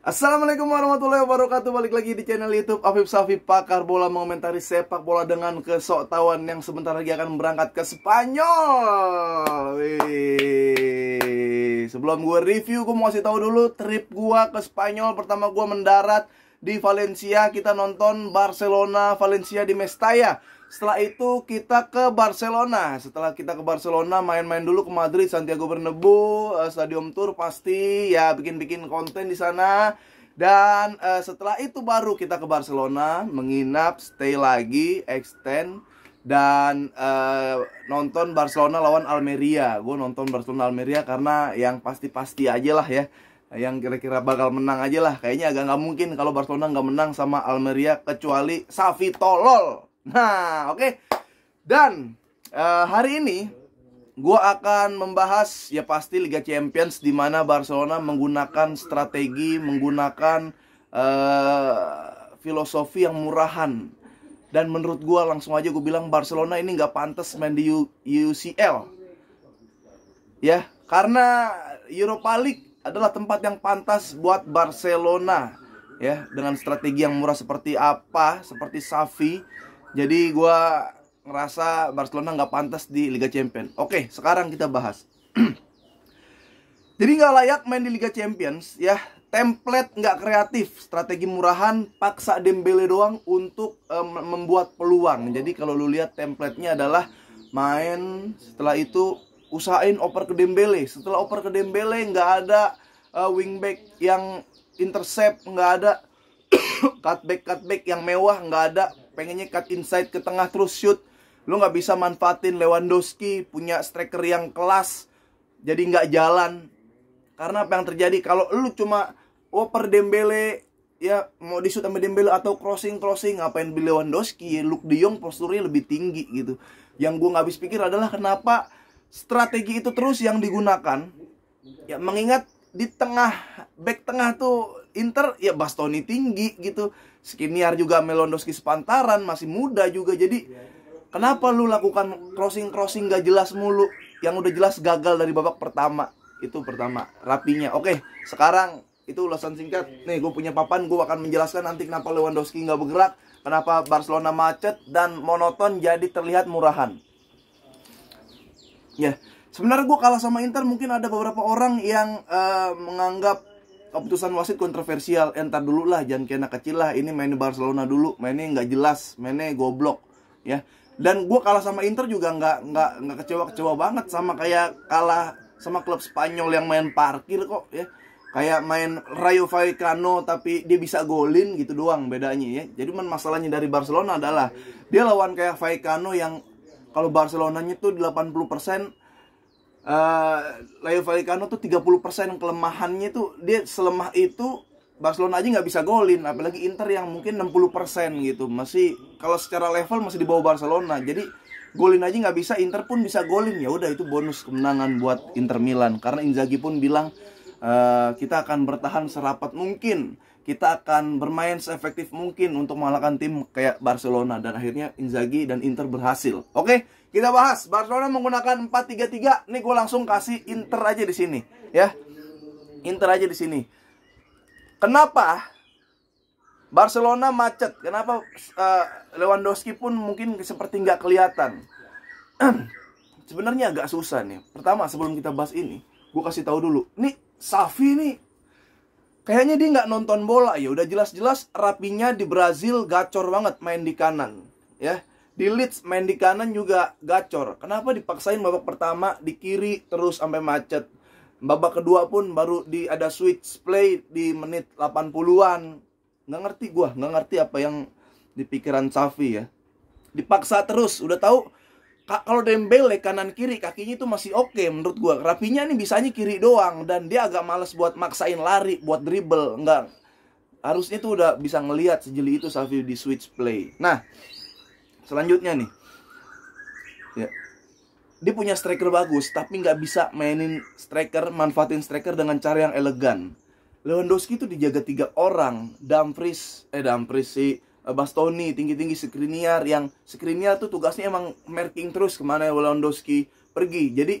Assalamualaikum warahmatullahi wabarakatuh. Balik lagi di channel youtube Afif Safi Pakar bola mengomentari sepak bola dengan kesoktawan Yang sebentar lagi akan berangkat ke Spanyol. Wih. Sebelum gue review gue mau kasih tahu dulu Trip gue ke Spanyol. Pertama gue mendarat di Valencia. Kita nonton Barcelona Valencia di Mestalla setelah itu kita ke Barcelona. Setelah kita ke Barcelona main-main dulu ke Madrid, Santiago Bernabeu, uh, Stadium Tour pasti ya bikin-bikin konten di sana. Dan uh, setelah itu baru kita ke Barcelona, menginap, stay lagi, extend dan uh, nonton Barcelona lawan Almeria. Gue nonton Barcelona Almeria karena yang pasti-pasti aja lah ya yang kira-kira bakal menang aja lah kayaknya agak nggak mungkin kalau Barcelona nggak menang sama Almeria kecuali Safi tolol Nah, oke. Okay. Dan uh, hari ini gue akan membahas ya pasti Liga Champions di mana Barcelona menggunakan strategi, menggunakan uh, filosofi yang murahan. Dan menurut gue langsung aja gue bilang Barcelona ini nggak pantas main di UCL. Ya, karena Europa League adalah tempat yang pantas buat Barcelona ya dengan strategi yang murah seperti apa seperti Safi jadi gue ngerasa Barcelona nggak pantas di Liga Champions. Oke, sekarang kita bahas. Jadi nggak layak main di Liga Champions ya. Template nggak kreatif, strategi murahan, paksa Dembele doang untuk um, membuat peluang. Jadi kalau lu lihat templatenya adalah main setelah itu usahain oper ke Dembele. Setelah oper ke Dembele nggak ada uh, wingback yang intercept, nggak ada cutback cutback yang mewah, nggak ada pengennya cut inside ke tengah terus shoot. Lu nggak bisa manfaatin Lewandowski punya striker yang kelas jadi nggak jalan. Karena apa yang terjadi? Kalau lu cuma oper Dembele ya mau disut sama Dembele atau crossing crossing ngapain beli Lewandowski? Ya Luke De Jong posturnya lebih tinggi gitu. Yang gue nggak habis pikir adalah kenapa strategi itu terus yang digunakan. Ya mengingat di tengah back tengah tuh Inter ya Bastoni tinggi gitu Skriniar juga Melondoski sepantaran masih muda juga jadi kenapa lu lakukan crossing crossing gak jelas mulu? Yang udah jelas gagal dari babak pertama. Itu pertama rapinya. Oke sekarang itu ulasan singkat. Nih gue punya papan gue akan menjelaskan nanti kenapa Lewandowski nggak bergerak kenapa Barcelona macet dan monoton jadi terlihat murahan. Ya sebenarnya gue kalah sama Inter mungkin ada beberapa orang yang uh, menganggap keputusan wasit kontroversial. Entar dulu lah jangan kena kecil lah. Ini main Barcelona dulu. Mainnya nggak jelas. Mainnya goblok ya. Dan gue kalah sama Inter juga nggak nggak nggak kecewa kecewa banget sama kayak kalah sama klub Spanyol yang main parkir kok ya. Kayak main Rayo Vallecano tapi dia bisa golin gitu doang bedanya ya. Jadi man masalahnya dari Barcelona adalah dia lawan kayak Vallecano yang kalau Barcelonanya tuh 80% uh, Leo Vallecano tuh 30% kelemahannya tuh dia selemah itu Barcelona aja nggak bisa golin apalagi Inter yang mungkin 60% gitu. Masih kalau secara level masih di bawah Barcelona. Jadi golin aja nggak bisa Inter pun bisa golin. Ya udah itu bonus kemenangan buat Inter Milan. Karena Inzaghi pun bilang uh, kita akan bertahan serapat mungkin. Kita akan bermain seefektif mungkin untuk mengalahkan tim kayak Barcelona. Dan akhirnya Inzaghi dan Inter berhasil. Oke? okay? Kita bahas Barcelona menggunakan 4-3-3. Nih gue langsung kasih Inter aja di sini, ya. Inter aja di sini. Kenapa Barcelona macet? Kenapa uh, Lewandowski pun mungkin seperti nggak kelihatan? Sebenarnya agak susah nih. Pertama sebelum kita bahas ini, gue kasih tahu dulu. Nih Safi nih kayaknya dia nggak nonton bola ya. Udah jelas-jelas rapinya di Brazil gacor banget main di kanan, ya di Leeds main di kanan juga gacor. Kenapa dipaksain babak pertama di kiri terus sampai macet. Babak kedua pun baru di ada switch play di menit 80-an. Nggak ngerti gua, nggak ngerti apa yang di pikiran Safi ya. Dipaksa terus, udah tahu kalau Dembele kanan kiri kakinya itu masih oke okay, menurut gua. Rapinya nih bisanya kiri doang dan dia agak males buat maksain lari, buat dribble, enggak. Harusnya tuh udah bisa ngelihat sejeli itu Safi di switch play. Nah, Selanjutnya nih. Ya. Dia punya striker bagus, tapi nggak bisa mainin striker, manfaatin striker dengan cara yang elegan. Lewandowski itu dijaga tiga orang, Dumfries, eh Dumfries si eh, Bastoni, tinggi-tinggi Skriniar yang Skriniar tuh tugasnya emang marking terus ke mana Lewandowski pergi. Jadi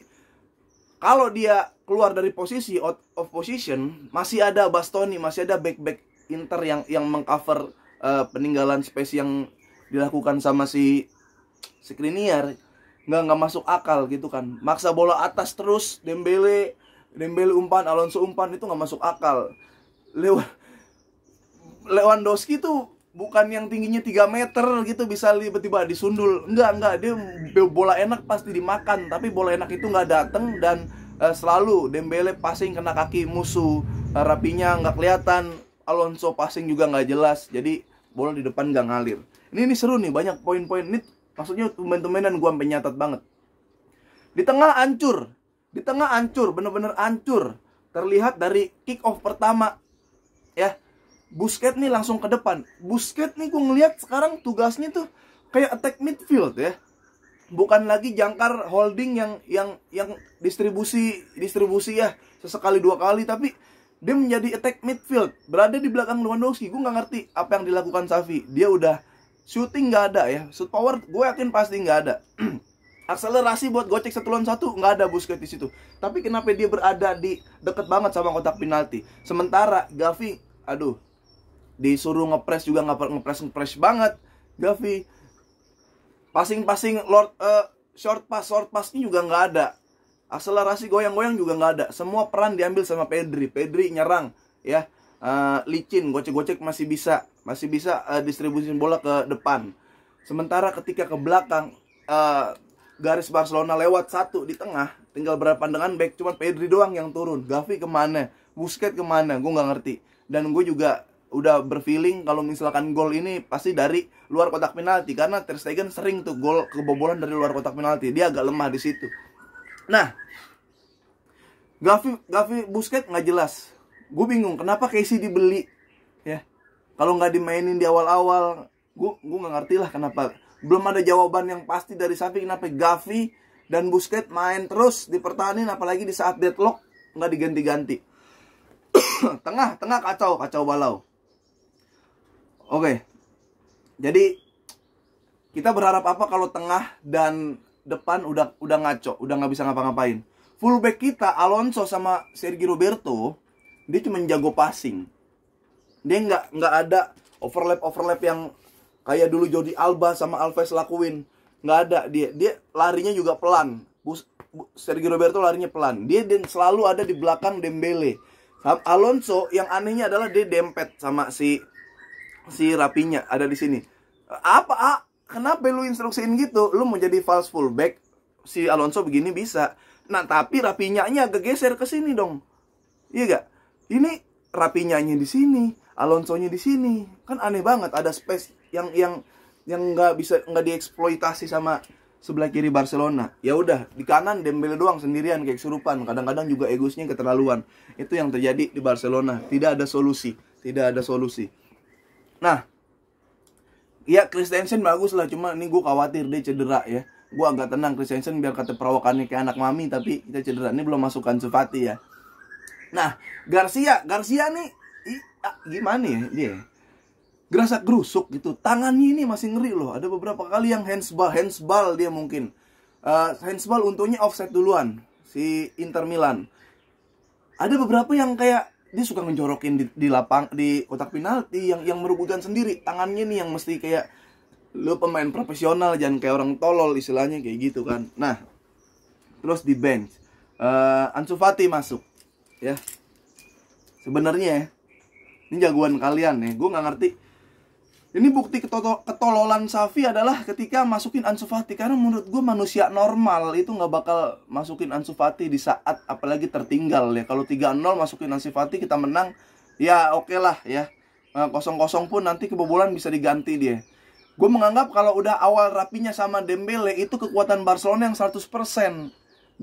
kalau dia keluar dari posisi out of position masih ada Bastoni masih ada back back Inter yang yang mengcover uh, peninggalan space yang dilakukan sama si Skriniar nggak nggak masuk akal gitu kan. Maksa bola atas terus Dembele Dembele umpan Alonso umpan itu nggak masuk akal. Lew Lewandowski tuh bukan yang tingginya 3 meter gitu bisa tiba-tiba disundul. Enggak enggak dia bola enak pasti dimakan tapi bola enak itu nggak dateng dan uh, selalu Dembele passing kena kaki musuh. Uh, rapinya nggak kelihatan Alonso passing juga nggak jelas. Jadi bola di depan nggak ngalir ini ini seru nih banyak poin-poin. Ini maksudnya tumben-tumbenan gua sampai nyatat banget. Di tengah hancur di tengah hancur bener-bener hancur. Terlihat dari kick off pertama ya. Busket nih langsung ke depan. Busket nih gue ngeliat sekarang tugasnya tuh kayak attack midfield ya. Bukan lagi jangkar holding yang yang yang distribusi distribusi ya sesekali dua kali tapi dia menjadi attack midfield. Berada di belakang Lewandowski gue nggak ngerti apa yang dilakukan Safi dia udah shooting nggak ada ya. Shoot power gue yakin pasti nggak ada. Akselerasi buat gocek satu lawan satu nggak ada Busquets di situ. Tapi kenapa dia berada di deket banget sama kotak penalti? Sementara Gavi aduh disuruh ngepres juga nggak ngepres ngepres banget. Gavi passing-passing Lord uh, short pass short passnya juga nggak ada. Akselerasi goyang-goyang juga nggak ada. Semua peran diambil sama Pedri. Pedri nyerang ya uh, licin gocek-gocek masih bisa masih bisa uh, distribusi bola ke depan. Sementara ketika ke belakang uh, garis Barcelona lewat satu di tengah tinggal berapa dengan back cuman Pedri doang yang turun. Gavi ke mana? Busquets ke mana? Gue nggak ngerti. Dan gue juga udah berfeeling kalau misalkan gol ini pasti dari luar kotak penalti karena Ter Stegen sering tuh gol kebobolan dari luar kotak penalti. Dia agak lemah di situ. Nah Gavi Gavi Busquets nggak jelas gue bingung kenapa Casey dibeli? Ya. Kalau nggak dimainin di awal-awal gue gue nggak ngerti lah kenapa. Belum ada jawaban yang pasti dari Safi kenapa Gavi dan Busquets main terus dipertahanin apalagi di saat deadlock nggak diganti-ganti. Tengah tengah kacau kacau balau. Oke. Jadi kita berharap apa kalau tengah dan depan udah udah ngaco, udah nggak bisa ngapa-ngapain. Fullback kita Alonso sama Sergio Roberto dia cuma jago passing. Dia nggak nggak ada overlap overlap yang kayak dulu Jordi Alba sama Alves lakuin. Nggak ada dia. Dia larinya juga pelan. Bus, Sergio Roberto larinya pelan. Dia selalu ada di belakang Dembele. Alonso yang anehnya adalah dia dempet sama si si rapinya ada di sini. Apa ah, kenapa lu instruksiin gitu? Lu mau jadi false fullback si Alonso begini bisa. Nah, tapi rapinya agak geser ke sini dong. Iya gak? Ini rapinya di sini, Alonso-nya di sini. Kan aneh banget ada space yang yang yang nggak bisa nggak dieksploitasi sama sebelah kiri Barcelona. Ya udah, di kanan Dembele doang sendirian kayak kesurupan. Kadang-kadang juga egosnya keterlaluan. Itu yang terjadi di Barcelona. Tidak ada solusi, tidak ada solusi. Nah, ya Christensen bagus lah, cuma ini gue khawatir dia cedera ya. Gue agak tenang Christensen biar kata perawakannya kayak anak mami, tapi kita cedera. Ini belum masukkan Sufati ya. Nah, Garcia, Garcia nih i, ah, gimana ya dia? Gerasa gerusuk gitu. Tangannya ini masih ngeri loh. Ada beberapa kali yang handsball, handsball dia mungkin. Uh, handsball untungnya offset duluan si Inter Milan. Ada beberapa yang kayak dia suka menjorokin di, di lapang di kotak penalti yang yang merugikan sendiri tangannya nih yang mesti kayak lu pemain profesional jangan kayak orang tolol istilahnya kayak gitu kan nah terus di bench uh, Ansu Fati masuk ya sebenarnya ya, ini jagoan kalian ya gue nggak ngerti ini bukti ketololan Safi adalah ketika masukin Ansu Fati karena menurut gue manusia normal itu nggak bakal masukin Ansu Fati di saat apalagi tertinggal ya. Kalau 3-0 masukin Ansu Fati kita menang ya oke okay lah ya. Eh, kosong-kosong pun nanti kebobolan bisa diganti dia. Gue menganggap kalau udah awal rapinya sama Dembele itu kekuatan Barcelona yang 100%.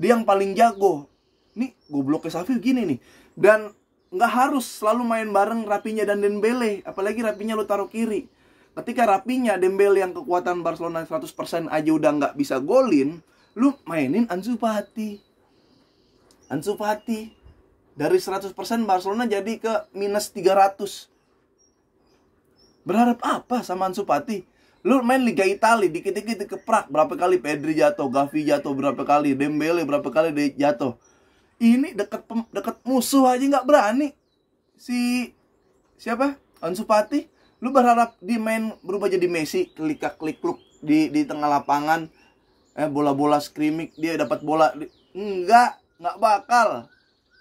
Dia yang paling jago. Nih gobloknya Safi gini nih. Dan nggak harus selalu main bareng rapinya dan Dembele. Apalagi rapinya lu taruh kiri ketika rapinya Dembele yang kekuatan Barcelona 100% aja udah nggak bisa golin, lu mainin Ansu Fati. Ansu Fati dari 100% Barcelona jadi ke minus 300. Berharap apa sama Ansu Fati? Lu main Liga Italia dikit-dikit keprak berapa kali Pedri jatuh, Gavi jatuh berapa kali, Dembele berapa kali jatuh. Ini deket deket musuh aja nggak berani. Si siapa? Ansu Fati lu berharap di main berubah jadi Messi? Klik klik kluk di di tengah lapangan. Eh bola-bola screaming dia dapat bola. Enggak nggak bakal.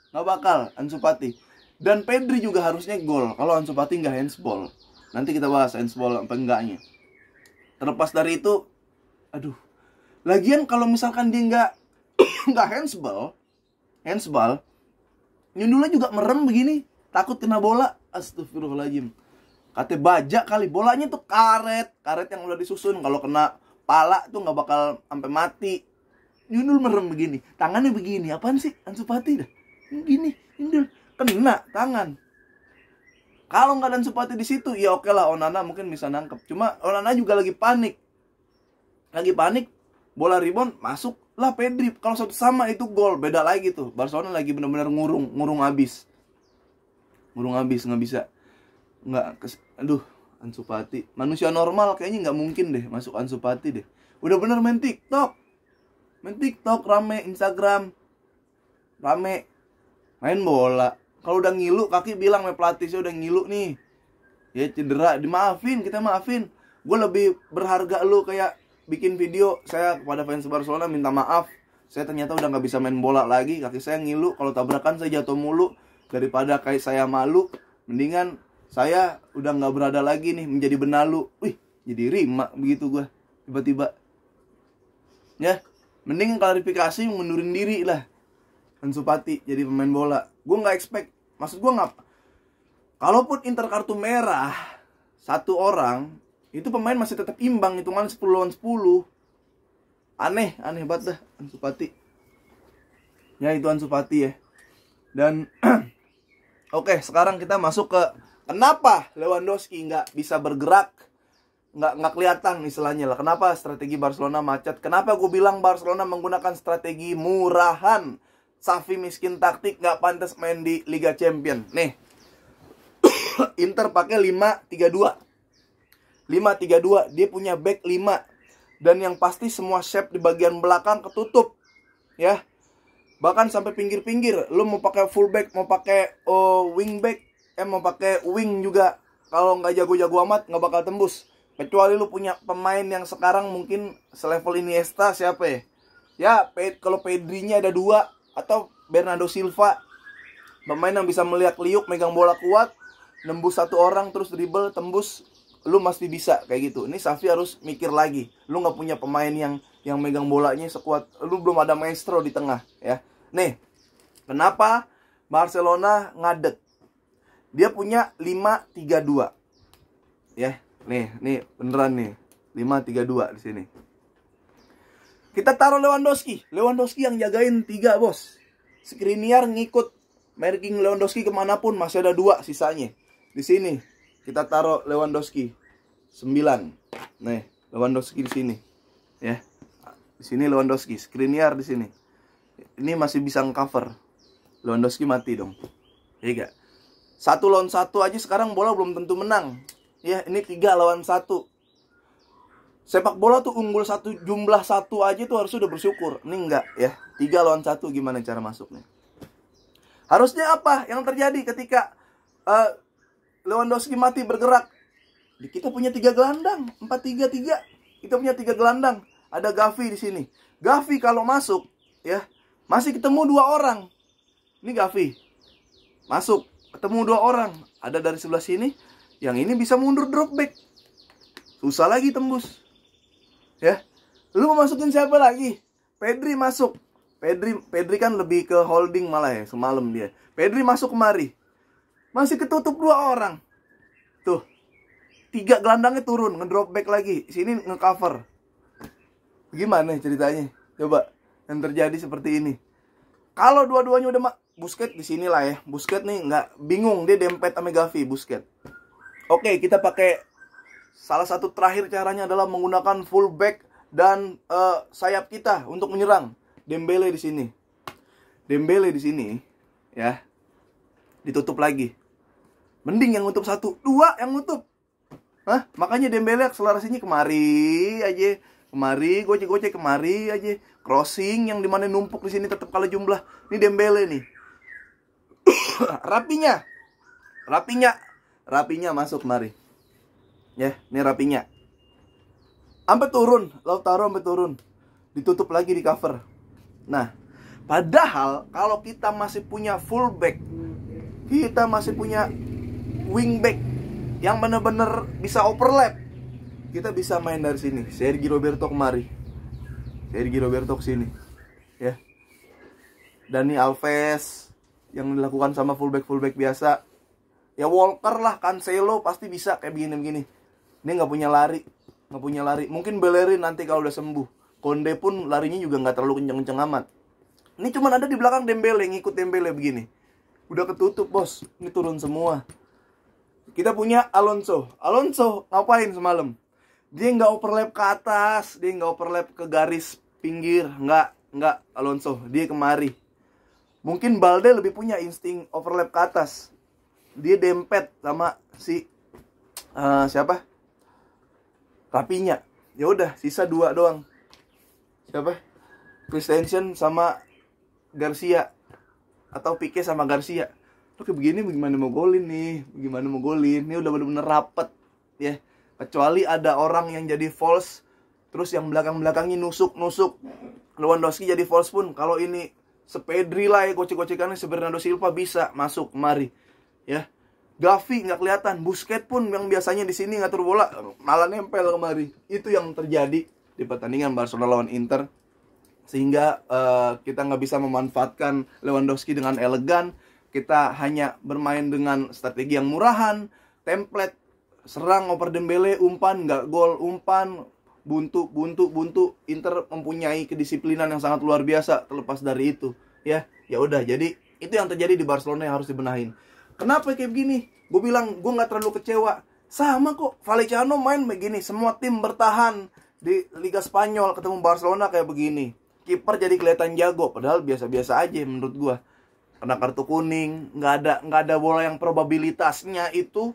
Nggak bakal Ansu Fati dan Pedri juga harusnya gol. Kalau Ansu Fati nggak handsball. Nanti kita bahas handsball apa enggaknya. Terlepas dari itu aduh. Lagian kalau misalkan dia nggak nggak handsball handsball nyundulnya juga merem begini. Takut kena bola. Astagfirullahaladzim. Kata baja kali bolanya tuh karet. Karet yang udah disusun. Kalau kena pala tuh nggak bakal sampai mati. Nyundul merem begini. Tangannya begini. Apaan sih Ansu Fati dah? Gini nyundul. Kena tangan. Kalau nggak ada Ansu Fati di situ ya oke lah Onana mungkin bisa nangkep. Cuma Onana juga lagi panik. Lagi panik bola rebound masuk lah Pedri kalau satu sama itu gol beda lagi tuh. Barcelona lagi benar-benar ngurung ngurung abis. Ngurung abis nggak bisa. Nggak aduh Ansu Fati. Manusia normal kayaknya nggak mungkin deh masuk Ansu Fati deh. Udah bener main TikTok. Main TikTok rame Instagram. Rame. Main bola. Kalau udah ngilu kaki bilang sama pelatih saya udah ngilu nih. Ya cedera dimaafin kita maafin. Gue lebih berharga lu kayak bikin video saya kepada fans Barcelona minta maaf. Saya ternyata udah nggak bisa main bola lagi kaki saya ngilu kalau tabrakan saya jatuh mulu. Daripada kayak saya malu mendingan saya udah nggak berada lagi nih menjadi benalu. Wih jadi rima begitu gue tiba-tiba. Ya mending klarifikasi mundurin diri lah. Ansu Fati jadi pemain bola. Gue nggak expect maksud gue nggak kalaupun Inter kartu merah satu orang itu pemain masih tetap imbang hitungan 10 lawan 10 aneh aneh banget dah Ansu Fati. Ya itu Ansu Fati ya. Dan oke sekarang kita masuk ke kenapa Lewandowski nggak bisa bergerak? Nggak nggak kelihatan istilahnya lah. Kenapa strategi Barcelona macet? Kenapa gue bilang Barcelona menggunakan strategi murahan? Safi miskin taktik nggak pantas main di Liga Champion nih Inter pakai 5-3-2 5-3-2 dia punya back 5 dan yang pasti semua shape di bagian belakang ketutup ya. Bahkan sampai pinggir-pinggir lu mau pakai fullback mau pakai oh, wingback eh mau pakai wing juga. Kalau nggak jago-jago amat nggak bakal tembus. Kecuali lu punya pemain yang sekarang mungkin selevel Iniesta siapa ya? Ya kalau Pedri-nya ada dua atau Bernardo Silva. Pemain yang bisa melihat liuk megang bola kuat nembus satu orang terus dribble tembus lu masih bisa kayak gitu. Ini Safi harus mikir lagi. Lu nggak punya pemain yang yang megang bolanya sekuat. Lu belum ada maestro di tengah ya. Nih kenapa Barcelona ngadet dia punya 5-3-2 ya nih nih beneran nih. 5-3-2 di sini. Kita taruh Lewandowski. Lewandowski yang jagain tiga bos. Skriniar ngikut marking Lewandowski ke mana pun. Masih ada dua sisanya. Di sini kita taruh Lewandowski. 9 nih Lewandowski di sini. Ya. Di sini Lewandowski. Skriniar di sini. Ini masih bisa cover Lewandowski mati dong. Ya gak satu lawan satu aja sekarang bola belum tentu menang. Ya ini tiga lawan satu. Sepak bola tuh unggul satu jumlah satu aja tuh harus udah bersyukur. Ini enggak ya. Tiga lawan satu gimana cara masuknya? Harusnya apa yang terjadi ketika uh, Lewandowski mati bergerak. Kita punya tiga gelandang empat tiga tiga. Kita punya tiga gelandang. Ada Gavi di sini. Gavi kalau masuk ya masih ketemu dua orang. Ini Gavi. Masuk ketemu dua orang. Ada dari sebelah sini yang ini bisa mundur drop back. Susah lagi tembus. Ya lu mau masukin siapa lagi? Pedri masuk. Pedri Pedri kan lebih ke holding malah ya semalam dia. Pedri masuk kemari masih ketutup dua orang. Tuh. Tiga gelandangnya turun ngedrop back lagi. Sini ngecover. Gimana ceritanya? Coba yang terjadi seperti ini. Kalau dua-duanya udah ma- Busket di sini lah ya. Busket nih nggak bingung dia dempet sama Gavi Busket oke kita pakai salah satu terakhir caranya adalah menggunakan fullback dan uh, sayap kita untuk menyerang. Dembele di sini. Dembele di sini ya. Ditutup lagi mending yang nutup satu dua yang nutup Hah? makanya Dembele akselerasinya kemari aja. Kemari gocek-gocek kemari aja. Crossing yang di mana numpuk di sini tetap kalah jumlah. Ini Dembele nih. Rapinya. Rapinya. Rapinya masuk kemari ya ini rapinya. Sampai turun. Lautaro sampai turun. Ditutup lagi di cover. Nah padahal kalau kita masih punya fullback kita masih punya wingback yang bener-bener bisa overlap. Kita bisa main dari sini. Sergi Roberto kemari. Sergi Roberto ke sini ya. Dani Alves yang dilakukan sama fullback fullback biasa. Ya Walker lah Cancelo pasti bisa kayak begini begini ini nggak punya lari. Nggak punya lari. Mungkin Bellerin nanti kalau udah sembuh. Konde pun larinya juga nggak terlalu kenceng-kenceng amat. Ini cuman ada di belakang Dembele ngikut Dembele begini. Udah ketutup bos. Ini turun semua kita punya Alonso. Alonso ngapain semalam? Dia nggak overlap ke atas dia nggak overlap ke garis pinggir. Nggak nggak Alonso. Dia kemari. Mungkin Balde lebih punya insting overlap ke atas. Dia dempet sama si uh, siapa? Rapinya. Ya udah sisa dua doang. Siapa? Christensen sama Garcia. Atau Pique sama Garcia Oke begini bagaimana mau golin nih? Bagaimana mau golin? Ini udah bener-bener rapet ya. Kecuali ada orang yang jadi false terus yang belakang-belakangnya nusuk-nusuk Lewandowski jadi false pun kalau ini sepedri lah ya gocek-gocekannya si Bernardo Silva bisa masuk mari. Ya. Gavi nggak kelihatan Busket pun yang biasanya di sini ngatur bola malah nempel kemari. Itu yang terjadi di pertandingan Barcelona lawan Inter. Sehingga uh, kita nggak bisa memanfaatkan Lewandowski dengan elegan kita hanya bermain dengan strategi yang murahan template serang oper Dembele umpan nggak gol umpan buntu buntu buntu. Inter mempunyai kedisiplinan yang sangat luar biasa terlepas dari itu ya. Ya udah jadi itu yang terjadi di Barcelona yang harus dibenahin. Kenapa kayak begini? Gue bilang gue nggak terlalu kecewa. Sama kok Vallecano main begini semua tim bertahan. Di Liga Spanyol ketemu Barcelona kayak begini. Kiper jadi kelihatan jago padahal biasa-biasa aja menurut gue kena kartu kuning. Nggak ada nggak ada bola yang probabilitasnya itu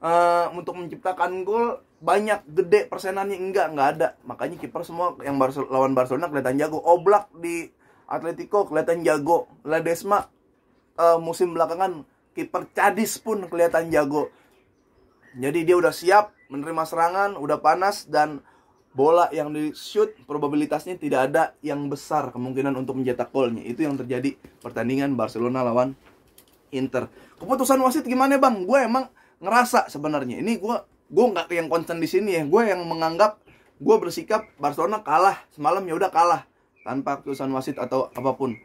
uh, untuk menciptakan gol banyak gede persenannya. Enggak enggak ada. Makanya kiper semua yang Barce lawan Barcelona kelihatan jago. Oblak di Atletico kelihatan jago. Ledesma uh, musim belakangan kiper Cadis pun kelihatan jago. Jadi dia udah siap menerima serangan udah panas dan bola yang di shoot probabilitasnya tidak ada yang besar kemungkinan untuk mencetak golnya. Itu yang terjadi pertandingan Barcelona lawan Inter. Keputusan wasit gimana bang? Gue emang ngerasa sebenarnya. Ini gue gue nggak yang konsen di sini ya. Gue yang menganggap gue bersikap Barcelona kalah semalam ya udah kalah tanpa keputusan wasit atau apa pun.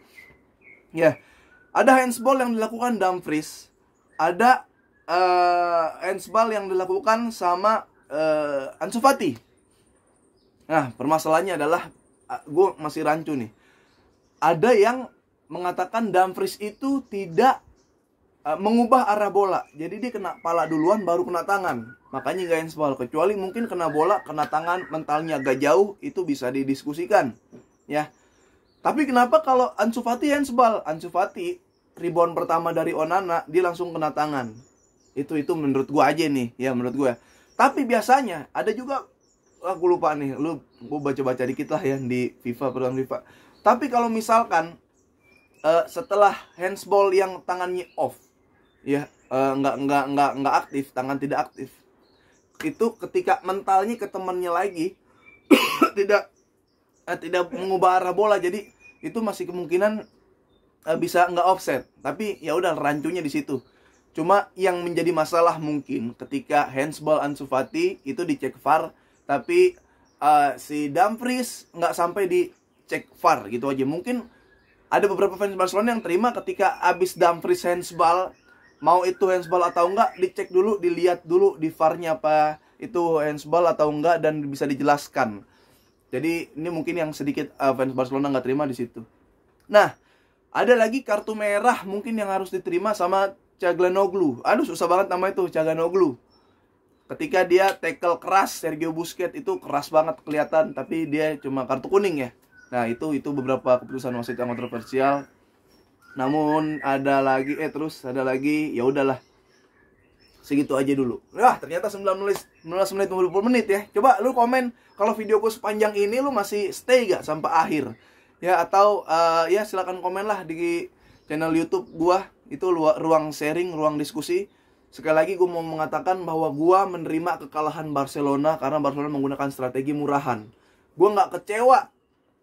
Ya ada handsball yang dilakukan Dumfries ada uh, handsball yang dilakukan sama uh, Ansu Fati nah permasalahannya adalah uh, gue masih rancu nih ada yang mengatakan Dumfries itu tidak uh, mengubah arah bola. Jadi dia kena pala duluan baru kena tangan. Makanya gak handsball. Kecuali mungkin kena bola, kena tangan, mentalnya agak jauh, itu bisa didiskusikan. Ya. Tapi kenapa kalau Ansu Fati handsball? Ansu Fati rebound pertama dari Onana, dia langsung kena tangan. Itu itu menurut gua aja nih, ya menurut gua. Tapi biasanya ada juga aku lupa nih, lu gua baca-baca dikit lah ya di FIFA peraturan FIFA. Tapi kalau misalkan uh, setelah handsball yang tangannya off ya uh, nggak nggak nggak nggak aktif tangan tidak aktif itu ketika mentalnya ke temannya lagi tidak uh, tidak mengubah arah bola jadi itu masih kemungkinan uh, bisa nggak offset. Tapi ya udah rancunya di situ. Cuma yang menjadi masalah mungkin ketika handsball Ansu Fati itu dicek VAR tapi uh, si Dumfries nggak sampai dicek VAR gitu aja. Mungkin ada beberapa fans Barcelona yang terima ketika abis Dumfries handsball mau itu handsball atau enggak dicek dulu dilihat dulu di VAR-nya apa itu handsball atau enggak dan bisa dijelaskan. Jadi ini mungkin yang sedikit uh, fans Barcelona nggak terima di situ. Nah ada lagi kartu merah mungkin yang harus diterima sama Caglanoglu. Aduh susah banget nama itu Caglanoglu ketika dia tackle keras Sergio Busquets itu keras banget kelihatan tapi dia cuma kartu kuning ya nah itu itu beberapa keputusan wasit yang kontroversial namun ada lagi eh terus ada lagi ya udahlah segitu aja dulu. Wah, ternyata 19 19 menit 20 menit ya. Coba lu komen kalau videoku sepanjang ini lu masih stay gak sampai akhir. Ya atau uh, ya silakan komen lah di channel YouTube gua itu ruang sharing, ruang diskusi. Sekali lagi gue mau mengatakan bahwa gua menerima kekalahan Barcelona karena Barcelona menggunakan strategi murahan. Gua nggak kecewa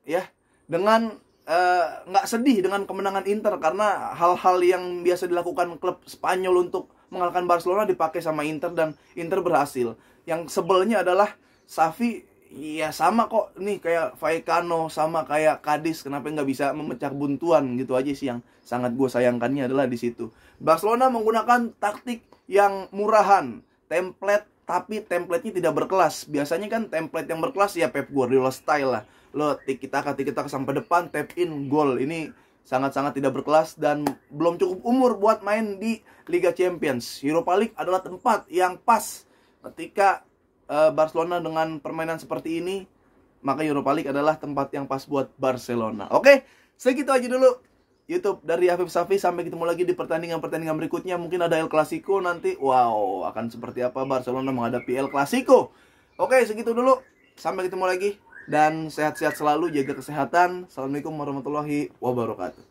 ya dengan eh, nggak uh, sedih dengan kemenangan Inter karena hal-hal yang biasa dilakukan klub Spanyol untuk mengalahkan Barcelona dipakai sama Inter dan Inter berhasil. Yang sebelnya adalah Safi ya sama kok nih kayak Faikano sama kayak Kadis kenapa nggak bisa memecah buntuan gitu aja sih yang sangat gue sayangkannya adalah di situ. Barcelona menggunakan taktik yang murahan, template tapi templatenya tidak berkelas. Biasanya kan template yang berkelas ya Pep Guardiola style lah. Lo tik kita tik kita sampai depan tap in gol. Ini sangat-sangat tidak berkelas dan belum cukup umur buat main di Liga Champions. Europa League adalah tempat yang pas ketika uh, Barcelona dengan permainan seperti ini, maka Europa League adalah tempat yang pas buat Barcelona. Oke, segitu aja dulu YouTube dari Afif Safi sampai ketemu lagi di pertandingan-pertandingan berikutnya. Mungkin ada El Clasico nanti. Wow, akan seperti apa Barcelona menghadapi El Clasico. Oke, segitu dulu. Sampai ketemu lagi dan sehat-sehat selalu, jaga kesehatan. Assalamualaikum warahmatullahi wabarakatuh.